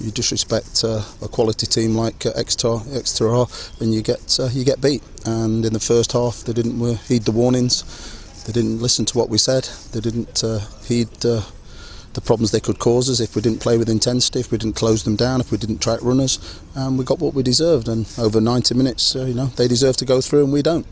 you disrespect uh, a quality team like uh, Exeter, Exeter are, and you get uh, you get beat. And in the first half, they didn't uh, heed the warnings. They didn't listen to what we said. They didn't uh, heed uh, the problems they could cause us if we didn't play with intensity, if we didn't close them down, if we didn't track runners. And we got what we deserved. And over 90 minutes, you know, they deserve to go through, and we don't.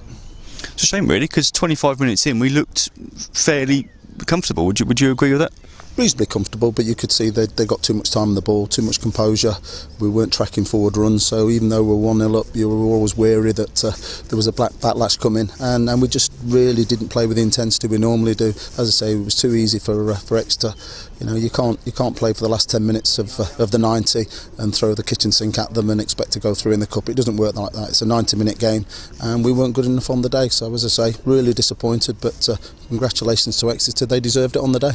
It's a shame, really, because 25 minutes in, we looked fairly comfortable. Would you Would you agree with that? Reasonably comfortable, but you could see they they got too much time on the ball, too much composure. We weren't tracking forward runs, so even though we were one 0 up, you were always wary that uh, there was a black backlash coming, and, and we just really didn't play with the intensity we normally do. As I say, it was too easy for uh, for Exeter. You know, you can't you can't play for the last 10 minutes of uh, of the 90 and throw the kitchen sink at them and expect to go through in the cup. It doesn't work like that. It's a 90 minute game, and we weren't good enough on the day. So as I say, really disappointed, but uh, congratulations to Exeter. They deserved it on the day.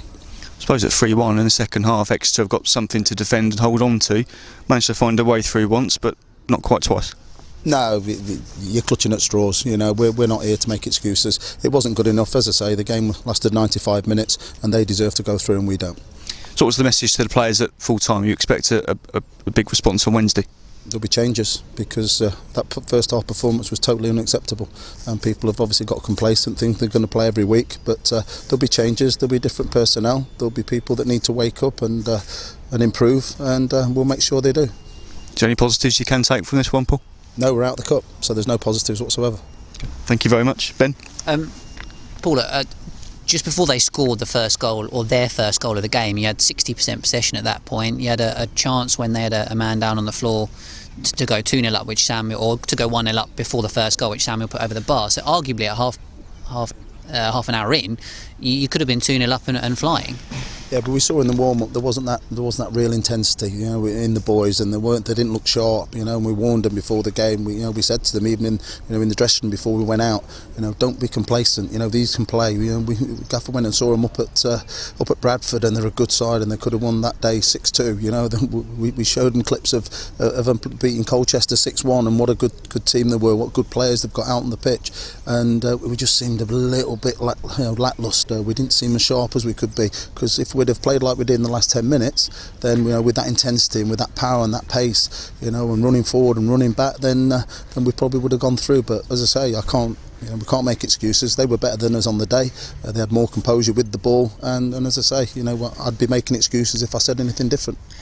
I suppose at 3 1 in the second half, Exeter have got something to defend and hold on to. Managed to find a way through once, but not quite twice. No, you're clutching at straws. You know, we're, we're not here to make excuses. It wasn't good enough. As I say, the game lasted 95 minutes and they deserve to go through and we don't. So, what's the message to the players at full time? You expect a, a, a big response on Wednesday? There'll be changes because uh, that first half performance was totally unacceptable. And people have obviously got complacent think they're going to play every week but uh, there'll be changes there'll be different personnel there'll be people that need to wake up and uh, and improve and uh, we'll make sure they do. Is there any positives you can take from this one Paul? No we're out of the cup so there's no positives whatsoever. Thank you very much. Ben? Um, Paula uh, just before they scored the first goal or their first goal of the game, you had 60% possession at that point. You had a, a chance when they had a, a, man down on the floor to, to go 2 0 up, which Samuel, or to go 1 0 up before the first goal, which Samuel put over the bar. So, arguably, at half half uh, half an hour in, you, you could have been 2 0 up and, and flying. Yeah, but we saw in the warm up there wasn't that there wasn't that real intensity, you know, in the boys, and they weren't they didn't look sharp, you know. And we warned them before the game. We you know we said to them even in you know in the dressing room before we went out, you know, don't be complacent. You know these can play. You know, we Gaffer went and saw them up at uh, up at Bradford, and they're a good side, and they could have won that day six two. You know, we, we showed them clips of of them beating Colchester six one, and what a good good team they were, what good players they've got out on the pitch, and uh, we just seemed a little bit like you know, lackluster. We didn't seem as sharp as we could be because if we'd have played like we did in the last 10 minutes, then you know with that intensity and with that power and that pace, you know, and running forward and running back, then uh, then we probably would have gone through. But as I say, I can't. You know, we can't make excuses. They were better than us on the day. Uh, they had more composure with the ball, and, and as I say, you know, I'd be making excuses if I said anything different.